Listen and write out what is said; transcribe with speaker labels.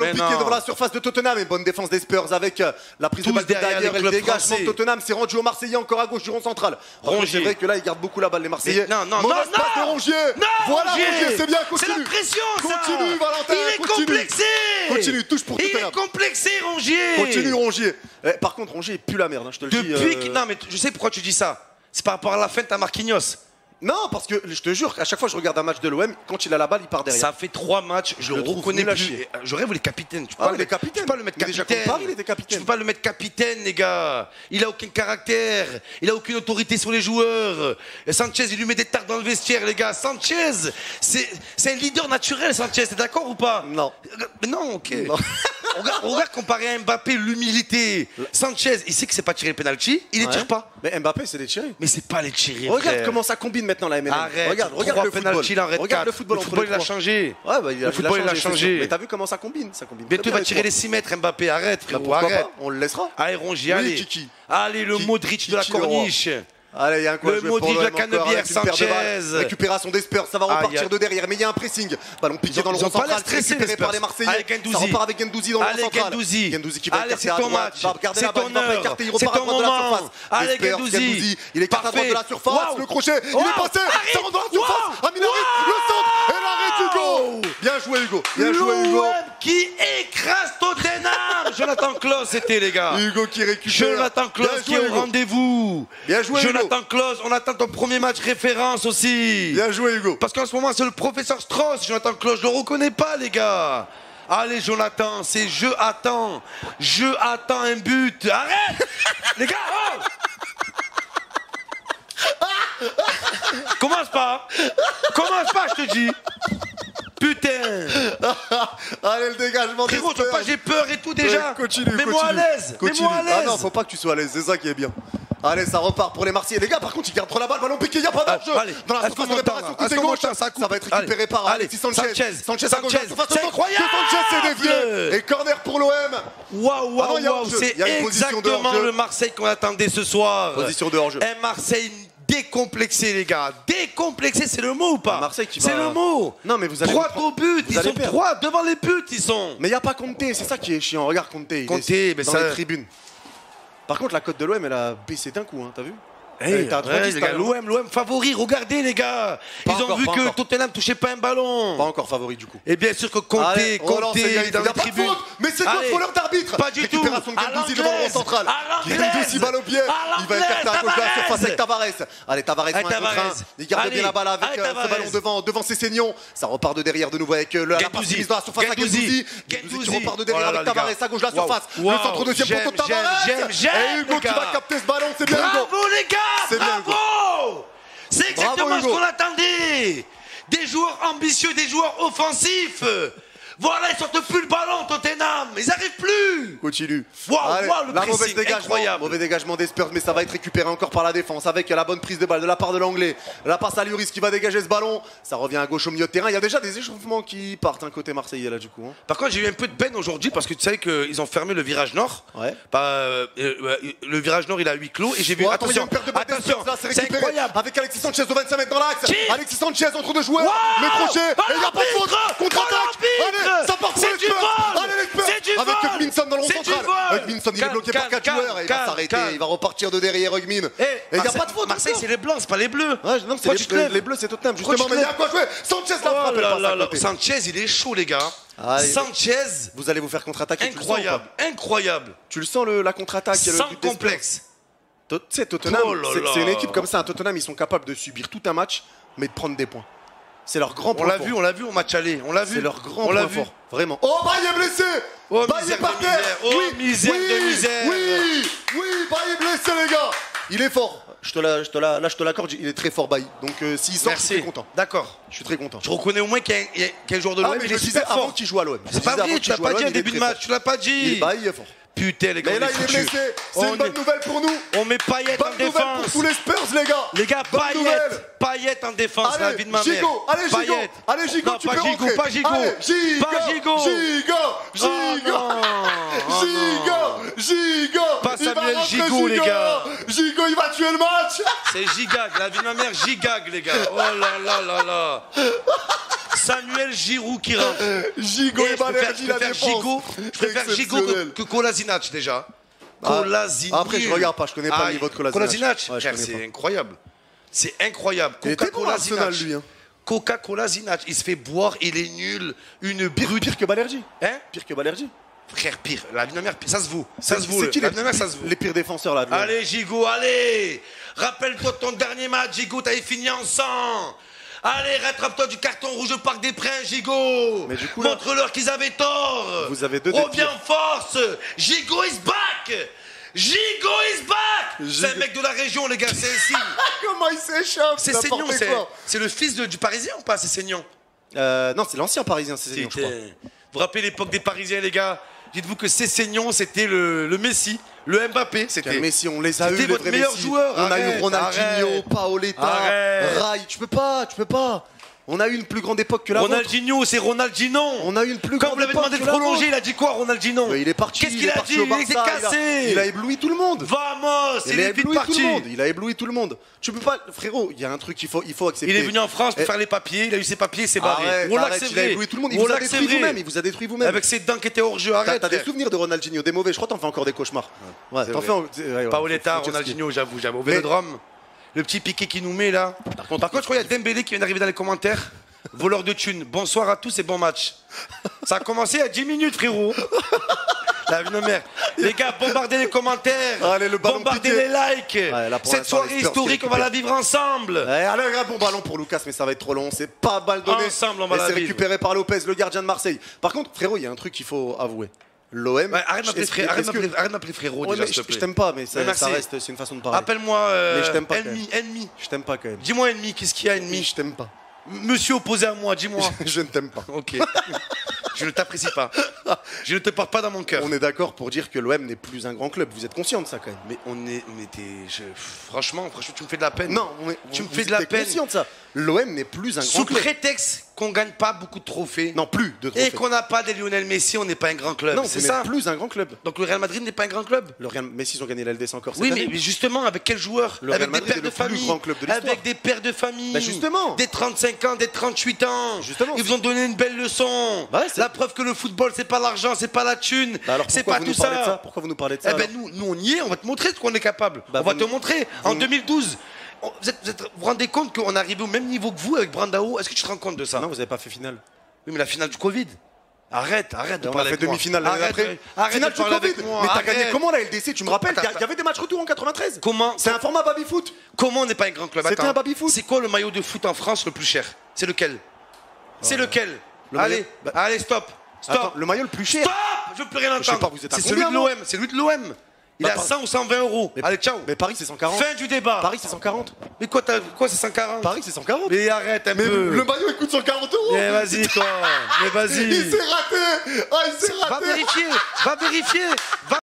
Speaker 1: Ballon piqué
Speaker 2: non.
Speaker 1: devant la surface de Tottenham et bonne défense des Spurs avec euh, la prise de balle de
Speaker 2: derrière
Speaker 1: et le dégagement de Tottenham. C'est rendu aux Marseillais encore à gauche du rond central. C'est vrai que là, ils gardent beaucoup la balle, les Marseillais.
Speaker 2: Mais non, non,
Speaker 1: Mauvaise
Speaker 2: non,
Speaker 1: passe
Speaker 2: non
Speaker 1: de Rongier.
Speaker 2: Non,
Speaker 1: Voilà,
Speaker 2: Rongier.
Speaker 1: C'est bien,
Speaker 2: C'est
Speaker 1: continue.
Speaker 2: la pression, ça
Speaker 1: Continue, Valentin,
Speaker 2: Il est
Speaker 1: continue.
Speaker 2: complexé
Speaker 1: Continue, touche pour
Speaker 2: Il
Speaker 1: Tottenham.
Speaker 2: est complexé, Rongier
Speaker 1: Continue, Rongier. Eh, par contre, Rongier, il pue la merde, hein, je te le dis.
Speaker 2: Depuis
Speaker 1: euh.
Speaker 2: Non, mais je sais pourquoi tu dis ça. C'est par rapport à la feinte à Marquinhos.
Speaker 1: Non, parce que je te jure, à chaque fois que je regarde un match de l'OM, quand il a la balle, il part derrière.
Speaker 2: Ça fait trois matchs, je,
Speaker 1: Je
Speaker 2: le reconnais plus.
Speaker 1: chier.
Speaker 2: Euh, Je rêve, il est capitaine. Tu peux
Speaker 1: Ah,
Speaker 2: pas le mettre-
Speaker 1: capitaine.
Speaker 2: Tu peux pas le mettre
Speaker 1: déjà,
Speaker 2: capitaine.
Speaker 1: contre Paris, il était capitaine.
Speaker 2: Tu peux pas le mettre capitaine, les gars. Il a aucun caractère. Il a aucune autorité sur les joueurs. Et Sanchez, il lui met des tartes dans le vestiaire, les gars. Sanchez, c'est c'est un leader naturel, Sanchez. T'es d'accord ou pas?
Speaker 1: Non.
Speaker 2: Mais non, ok.
Speaker 1: Non.
Speaker 2: regarde, regarde comparé à Mbappé, l'humilité. Sanchez, il sait que c'est pas tirer le penalty, il les
Speaker 1: Ouais.
Speaker 2: tire pas.
Speaker 1: Mais Mbappé, c'est des tirés.
Speaker 2: Mais c'est pas les tirer.
Speaker 1: Regarde
Speaker 2: frère.
Speaker 1: comment ça combine maintenant la MNM.
Speaker 2: Arrête,
Speaker 1: regarde, le football.
Speaker 2: penalty, reste
Speaker 1: regarde le football entre
Speaker 2: football,
Speaker 1: les
Speaker 2: il a changé.
Speaker 1: Ouais, bah, il a,
Speaker 2: Le football, il a changé.
Speaker 1: Mais t'as vu comment ça combine Ça combine.
Speaker 2: Bientôt,
Speaker 1: très
Speaker 2: il va
Speaker 1: bien,
Speaker 2: tirer
Speaker 1: les
Speaker 2: les 6 mètres, Mbappé. Arrête, frérot,
Speaker 1: Bah,
Speaker 2: arrête.
Speaker 1: On le laissera.
Speaker 2: Allez, Rongier,
Speaker 1: Oui,
Speaker 2: allez. Allez, le Modric de la
Speaker 1: le
Speaker 2: corniche.
Speaker 1: Allez, il y a un coup à
Speaker 2: Le Modric de Canebière. Sanchez.
Speaker 1: Récupération des Spurs, ça va repartir de derrière, mais il y a un pressing. Ballon piqué
Speaker 2: Ils
Speaker 1: dans le rond central,
Speaker 2: stressés,
Speaker 1: récupéré par les. Marseillais.
Speaker 2: Allez, Guendouzi.
Speaker 1: Ça repart avec Gendouzi dans le rond
Speaker 2: Allez,
Speaker 1: central.
Speaker 2: Gendouzi.
Speaker 1: Gendouzi qui va
Speaker 2: Allez,
Speaker 1: écarter
Speaker 2: c'est
Speaker 1: à
Speaker 2: ton
Speaker 1: droite,
Speaker 2: match.
Speaker 1: il va regarder il va pas écarter, il repart à droite de la surface.
Speaker 2: Allez, Gendouzi.
Speaker 1: Gendouzi, il écarte à droite de la surface, le crochet, il est passé, ça rentre dans la surface. Aminari, le centre, Bien joué Hugo, bien joué Hugo.
Speaker 2: Qui écrase Tottenham. Jonathan Klaus, c'était, les gars.
Speaker 1: Hugo qui récupère.
Speaker 2: Jonathan Klaus qui est au
Speaker 1: Hugo.
Speaker 2: rendez-vous.
Speaker 1: Bien joué, Hugo.
Speaker 2: Jonathan Klaus, on attend ton premier match référence aussi.
Speaker 1: Bien joué Hugo.
Speaker 2: Parce qu'en ce moment, c'est le professeur Strauss, Jonathan Klaus. Je le reconnais pas, les gars. Allez, Jonathan, c'est je attends. Je attends un but. Arrête Les gars, oh Commence pas Commence pas, je te dis
Speaker 1: Allez, le dégagement
Speaker 2: Frérot, pas, j'ai peur et tout déjà
Speaker 1: continue,
Speaker 2: Mets-moi à l'aise
Speaker 1: Continue.
Speaker 2: Mets-moi à l'aise
Speaker 1: Ah non, faut pas que tu sois à l'aise, c'est ça qui est bien. Allez, ça repart pour les Marseillais. Les gars, par contre, ils gardent trop la balle, ballon piqué, il n'y a pas d'enjeu.
Speaker 2: Ah,
Speaker 1: Dans la surface de réparation, côté gauche,
Speaker 2: Ça coupe.
Speaker 1: ça va être récupéré
Speaker 2: Allez,
Speaker 1: par Alexis Sanchez.
Speaker 2: Sanchez,
Speaker 1: Sanchez,
Speaker 2: Sanchez, c'est incroyable.
Speaker 1: Sanchez s'est dévié. Et corner pour l'OM.
Speaker 2: Waouh,
Speaker 1: Ah
Speaker 2: waouh,
Speaker 1: il y a
Speaker 2: waouh, c'est exactement le Marseille qu'on attendait ce soir.
Speaker 1: Position de hors-jeu.
Speaker 2: Un Marseille décomplexé, les gars. Décomplexé, c'est le mot ou pas
Speaker 1: Un Marseille qui
Speaker 2: C'est
Speaker 1: va-
Speaker 2: le mot.
Speaker 1: Non, mais vous allez
Speaker 2: Droit au but,
Speaker 1: vous
Speaker 2: ils
Speaker 1: allez
Speaker 2: sont
Speaker 1: perdre.
Speaker 2: droits devant les buts, ils sont.
Speaker 1: Mais il n'y a pas Conté, c'est ça qui est chiant. Regarde Conté. il est
Speaker 2: mais
Speaker 1: dans
Speaker 2: ça-
Speaker 1: les tribunes. Par contre, la cote de l'OM, elle a baissé d'un coup, hein, t'as vu?
Speaker 2: Hey,
Speaker 1: était à
Speaker 2: ouais,
Speaker 1: 3,10,
Speaker 2: les gars,
Speaker 1: t'as vu
Speaker 2: L'OM, l'OM favori, regardez les gars.
Speaker 1: Pas
Speaker 2: ils ont
Speaker 1: encore,
Speaker 2: vu que
Speaker 1: encore.
Speaker 2: Tottenham touchait pas un ballon.
Speaker 1: Pas encore favori du coup.
Speaker 2: Et bien sûr que
Speaker 1: c'est bien,
Speaker 2: il est dans
Speaker 1: il y a pas de faute, mais c'est quoi ce voleur d'arbitre
Speaker 2: Pas du tout.
Speaker 1: Récupération de Gendouzi devant le central.
Speaker 2: À l'anglaise.
Speaker 1: Gendouzi balle au pied. Il va écarter à gauche de la surface avec Tavares. Allez, Tavares un contre un. Il garde bien la balle avec euh, ce ballon devant, devant ses saignons. Ça repart de derrière de nouveau avec euh, le- la passe mise dans la surface à
Speaker 2: Gendouzi.
Speaker 1: Gendouzi. Qui repart de derrière
Speaker 2: Oh
Speaker 1: avec Tavares à gauche de la surface. Le centre deuxième poteau
Speaker 2: j'aime,
Speaker 1: Tavares. Et Hugo qui va capter ce ballon, c'est bien Hugo.
Speaker 2: Bravo les gars Bravo, ce
Speaker 1: Hugo.
Speaker 2: qu'on attendait Des joueurs ambitieux, des joueurs offensifs Voilà, ils sortent plus le ballon, Tottenham Ils arrivent plus
Speaker 1: Continue.
Speaker 2: Waouh, waouh, le
Speaker 1: la
Speaker 2: pressing,
Speaker 1: dégagement,
Speaker 2: incroyable.
Speaker 1: mauvais dégagement des Spurs, mais ça va être récupéré encore par la défense avec la bonne prise de balle de la part de l'anglais. La passe à Lloris qui va dégager ce ballon. Ça revient à gauche au milieu de terrain. Il y a déjà des échauffements qui partent un côté marseillais là du coup. hein.
Speaker 2: Par contre, j'ai eu un peu de peine aujourd'hui parce que tu sais qu'ils ont fermé le virage nord.
Speaker 1: Ouais.
Speaker 2: Bah, euh, euh, le virage nord, il a huis clos et j'ai vu.
Speaker 1: Oh, attends,
Speaker 2: attention, attention,
Speaker 1: c'est
Speaker 2: incroyable.
Speaker 1: avec Alexis Sanchez au 25 mètres dans l'axe. Alexis Sanchez entre deux joueurs.
Speaker 2: Wow
Speaker 1: le crochet. Et il n'y a pas de Contre-attaque.
Speaker 2: C'est du vol. C'est du
Speaker 1: avec
Speaker 2: vol
Speaker 1: Hugminson dans le rond central. il est bloqué par
Speaker 2: calme,
Speaker 1: 4
Speaker 2: calme,
Speaker 1: joueurs et il va s'arrêter. Il va repartir de derrière Hugmin.
Speaker 2: Eh,
Speaker 1: Et il n'y a pas de faute.
Speaker 2: Marseille, c'est les blancs, c'est pas les bleus.
Speaker 1: Non, c'est les, bleus, c'est Tottenham, justement. Mais il y a quoi jouer Sanchez la
Speaker 2: Oh. Sanchez, il est chaud, les gars. Sanchez,
Speaker 1: Vous allez vous faire contre-attaquer.
Speaker 2: incroyable, incroyable.
Speaker 1: Tu le sens, le- la contre-attaque
Speaker 2: Sans complexe.
Speaker 1: Tu sais, Tottenham,
Speaker 2: Oh
Speaker 1: c'est une équipe comme ça. À Tottenham, ils sont capables de subir tout un match, mais de prendre des points. C'est leur grand
Speaker 2: On
Speaker 1: point
Speaker 2: l'a
Speaker 1: fort.
Speaker 2: vu, on l'a vu au match aller. On l'a vu.
Speaker 1: C'est leur grand
Speaker 2: on l'a
Speaker 1: point
Speaker 2: vu.
Speaker 1: fort. Vraiment. Oh, Baye est blessé
Speaker 2: Oh,
Speaker 1: Baye est par terre.
Speaker 2: Oh,
Speaker 1: oui,
Speaker 2: misère
Speaker 1: oui,
Speaker 2: de misère.
Speaker 1: Oui, oui, Baye est blessé, les gars Il est fort. Je te la, je te la, là, je te l'accorde, il est très fort, Baye. Donc, euh, s'il sort, je suis très content.
Speaker 2: D'accord.
Speaker 1: Je suis très content.
Speaker 2: Je reconnais au moins qu'il y a joueur de
Speaker 1: Ah,
Speaker 2: l'OM,
Speaker 1: mais
Speaker 2: il
Speaker 1: je
Speaker 2: est
Speaker 1: le disais
Speaker 2: super
Speaker 1: avant
Speaker 2: fort.
Speaker 1: qu'il joue à l'OM.
Speaker 2: C'est pas vrai, tu l'as pas dit au début de match, tu l'as pas dit.
Speaker 1: Baye est fort.
Speaker 2: Putain, les gars,
Speaker 1: Mais
Speaker 2: on
Speaker 1: là, il est blessé. C'est une bonne nouvelle pour nous.
Speaker 2: On met Payet en
Speaker 1: Bonne nouvelle pour
Speaker 2: défense.
Speaker 1: tous les Spurs, les gars.
Speaker 2: Les gars,
Speaker 1: Bonne
Speaker 2: Payet, en défense, la vie de ma mère.
Speaker 1: Gigot, allez
Speaker 2: Payet.
Speaker 1: allez Gigot,
Speaker 2: Non,
Speaker 1: tu
Speaker 2: pas
Speaker 1: peux
Speaker 2: Gigot,
Speaker 1: rentrer.
Speaker 2: pas.
Speaker 1: Allez, Gigot,
Speaker 2: Pas Gigot, Oh non.
Speaker 1: Gigot, Gigot.
Speaker 2: Pas Samuel Gigot, les gars.
Speaker 1: Gigot, il va tuer le match.
Speaker 2: C'est Gigag, la vie de ma mère, Gigag, les gars. Oh là là là là. Samuel Giroud qui rentre.
Speaker 1: Gigot
Speaker 2: Et
Speaker 1: et Balerdi, la défense.
Speaker 2: Gigot, je préfère Gigot que, que Kolasinac déjà.
Speaker 1: Ah,
Speaker 2: Kolasinac.
Speaker 1: après, je regarde pas, je connais pas le niveau de Kolasinac.
Speaker 2: Kolasinac,
Speaker 1: Ouais,
Speaker 2: c'est incroyable. C'est incroyable. Coca-Cola Zinac.
Speaker 1: lui, hein.
Speaker 2: Coca-Cola Zinac, il se fait boire, il est nul, une brute.
Speaker 1: pire que Balerdi.
Speaker 2: Hein?
Speaker 1: Pire que Balerdi.
Speaker 2: Frère, pire. La vie de ma mère, ça se vaut. Ça se vaut.
Speaker 1: C'est qui
Speaker 2: la ça se vaut.
Speaker 1: les pires défenseurs là
Speaker 2: Allez, Gigot, allez Rappelle-toi de ton dernier match, Gigot, t'avais fini en sang Allez, rattrape-toi du carton rouge au Parc des Princes, Gigot. Montre-leur qu'ils avaient tort.
Speaker 1: Vous avez deux
Speaker 2: Reviens en force. Gigot is back. Gigot is back. C'est un mec de la région, les gars, c'est signe
Speaker 1: Comment il s'échappe
Speaker 2: C'est Seignon, c'est le fils de- du Parisien ou pas, c'est Seignon
Speaker 1: Euh, non, c'est l'ancien parisien, c'est Seignon, je crois.
Speaker 2: Vous vous rappelez l'époque des Parisiens, les gars? Dites-vous que Cessignon, c'était le, le Messi, le Mbappé, c'était.
Speaker 1: Quel Messi, on les a eu,
Speaker 2: votre meilleur joueur,
Speaker 1: On a eu Ronaldinho,
Speaker 2: arrête.
Speaker 1: Paoletta. Rai. Tu peux pas, tu peux pas. On a eu une plus grande époque que la.
Speaker 2: Ronaldinho, c'est Ronaldinho.
Speaker 1: On a eu une plus
Speaker 2: Quand
Speaker 1: grande
Speaker 2: vous l'avez
Speaker 1: époque
Speaker 2: demandé de prolonger, il a dit quoi, Ronaldinho
Speaker 1: Mais il est parti.
Speaker 2: Qu'est-ce
Speaker 1: il
Speaker 2: qu'il a
Speaker 1: parti
Speaker 2: dit Il s'est cassé.
Speaker 1: Il a, il a ébloui tout le monde.
Speaker 2: Vamos,
Speaker 1: Il
Speaker 2: il
Speaker 1: a
Speaker 2: est
Speaker 1: ébloui tout le
Speaker 2: parti.
Speaker 1: monde. Il a ébloui tout le monde. Tu peux pas, frérot. Il y a un truc qu'il faut, il faut accepter.
Speaker 2: Il est venu en France pour
Speaker 1: Eh,
Speaker 2: faire les papiers, il a eu ses papiers, il s'est barré.
Speaker 1: Arrête,
Speaker 2: c'est
Speaker 1: il a ébloui tout le monde. Il vous a
Speaker 2: c'est
Speaker 1: détruit vous-même. Il vous a détruit vous-même.
Speaker 2: Avec ses dents qui étaient hors jeu, arrête.
Speaker 1: t'as des souvenirs de Ronaldinho, des mauvais. Je crois que t'en fais encore des cauchemars. Ouais,
Speaker 2: C'est
Speaker 1: t'en fais.
Speaker 2: Paoletta, Ronaldinho, j'avoue, j'avoue. Vélodrome, le petit piqué qui nous met là. Par contre, je crois qu'il y a Dembélé qui vient d'arriver dans les commentaires. Voleur de thunes. Bonsoir à tous et bon match. Ça a commencé à 10 minutes, frérot. La vie de mère. Les gars, bombardez les commentaires.
Speaker 1: Allez, le ballon
Speaker 2: bombardez
Speaker 1: piqué.
Speaker 2: les likes.
Speaker 1: là,
Speaker 2: Cette soirée historique, on va la vivre ensemble.
Speaker 1: Eh, allez, un bon ballon pour Lucas, mais ça va être trop long. C'est pas balle donné.
Speaker 2: Ensemble, on va la
Speaker 1: c'est récupéré par Lopez, le gardien de Marseille. Par contre, frérot, il y a un truc qu'il faut avouer. L'OM.
Speaker 2: Ouais, arrête
Speaker 1: est-ce-
Speaker 2: frère- arrête
Speaker 1: que-
Speaker 2: arrête m'appeler frérot
Speaker 1: Ouais,
Speaker 2: déjà,
Speaker 1: mais
Speaker 2: s'il
Speaker 1: je
Speaker 2: te plaît.
Speaker 1: je t'aime pas, mais ça, reste, c'est une façon de parler.
Speaker 2: Appelle-moi euh,
Speaker 1: pas, quand
Speaker 2: ennemi, ennemi.
Speaker 1: Je t'aime pas quand même.
Speaker 2: Dis-moi ennemi, qu'est-ce qu'il y a ennemi
Speaker 1: Je t'aime pas.
Speaker 2: Monsieur opposé à moi, dis-moi.
Speaker 1: Je ne t'aime pas.
Speaker 2: ok. Je ne t'apprécie pas. Je ne te porte pas dans mon cœur.
Speaker 1: On est d'accord pour dire que l'OM n'est plus un grand club. Vous êtes conscient de ça quand même.
Speaker 2: Mais on est, on était, je- franchement, franchement, tu me fais de la peine.
Speaker 1: Non, on est-
Speaker 2: Tu me fais de la peine.
Speaker 1: conscient de ça. L'OM n'est plus un grand
Speaker 2: Sous
Speaker 1: club.
Speaker 2: prétexte qu'on gagne pas beaucoup de trophées
Speaker 1: Non, plus de
Speaker 2: et
Speaker 1: trophées.
Speaker 2: qu'on n'a pas des Lionel Messi, on n'est pas un grand club.
Speaker 1: Non,
Speaker 2: c'est ça.
Speaker 1: plus un grand club.
Speaker 2: Donc le Real Madrid n'est pas un grand club.
Speaker 1: Le Real Messi, ils ont gagné la LDC encore cette
Speaker 2: Oui,
Speaker 1: année.
Speaker 2: mais, mais justement, avec quel joueur
Speaker 1: Le Real
Speaker 2: Avec des
Speaker 1: Madrid est
Speaker 2: pères de famille.
Speaker 1: grand club de.
Speaker 2: Avec des pères de famille.
Speaker 1: Bah, justement.
Speaker 2: Des 35 ans, des 38 ans.
Speaker 1: Justement,
Speaker 2: Ils vous ont donné une belle leçon.
Speaker 1: Bah ouais, c'est-
Speaker 2: la preuve que le football, c'est pas l'argent, c'est pas la thune.
Speaker 1: Bah alors
Speaker 2: c'est
Speaker 1: pourquoi
Speaker 2: pas
Speaker 1: vous
Speaker 2: tout
Speaker 1: nous parlez de
Speaker 2: ça?
Speaker 1: ça Pourquoi vous nous parlez de ça
Speaker 2: Eh ben nous, nous on y est, on va te montrer ce qu'on est capable.
Speaker 1: Bah,
Speaker 2: on va te montrer. En
Speaker 1: vous nous-
Speaker 2: 2012, on- vous, êtes- vous êtes- vous vous rendez compte qu'on est arrivé au même niveau que vous avec Brandao Est-ce que tu te rends compte de ça?
Speaker 1: Non, vous n'avez pas fait finale.
Speaker 2: Oui, mais la finale du Covid. Arrête, arrête de
Speaker 1: on a fait demi-finale l'année
Speaker 2: Arrête,
Speaker 1: d'après.
Speaker 2: arrête
Speaker 1: Finale
Speaker 2: de parler
Speaker 1: Covid.
Speaker 2: avec moi.
Speaker 1: Mais t'as gagné comment la LDC Tu me rappelles il y avait des matchs retour en 93
Speaker 2: Comment
Speaker 1: C'est un format baby-foot.
Speaker 2: Comment on n'est pas un grand club?
Speaker 1: C'était un baby-foot.
Speaker 2: C'est quoi le maillot de foot en France le plus cher? C'est lequel? C'est lequel?
Speaker 1: Le
Speaker 2: Allez,
Speaker 1: maillot- bah-
Speaker 2: allez, stop. Stop.
Speaker 1: Attends, le maillot le plus cher.
Speaker 2: Stop Je veux plus rien entendre. C'est celui de l'OM. C'est lui de l'OM. Il
Speaker 1: Bah,
Speaker 2: a
Speaker 1: par-
Speaker 2: 100 ou 120 euros.
Speaker 1: Mais-
Speaker 2: Allez, ciao.
Speaker 1: Mais Paris, c'est 140.
Speaker 2: Fin du débat.
Speaker 1: Paris, c'est 140.
Speaker 2: Mais quoi, t'as- quoi c'est 140
Speaker 1: Paris, c'est 140.
Speaker 2: Mais arrête un
Speaker 1: Mais
Speaker 2: peu.
Speaker 1: le maillot, il coûte 140 euros.
Speaker 2: Mais vas-y, toi. Mais vas-y.
Speaker 1: Il s'est raté. Ah, il s'est
Speaker 2: Va
Speaker 1: raté.
Speaker 2: vérifier. Va vérifier. Va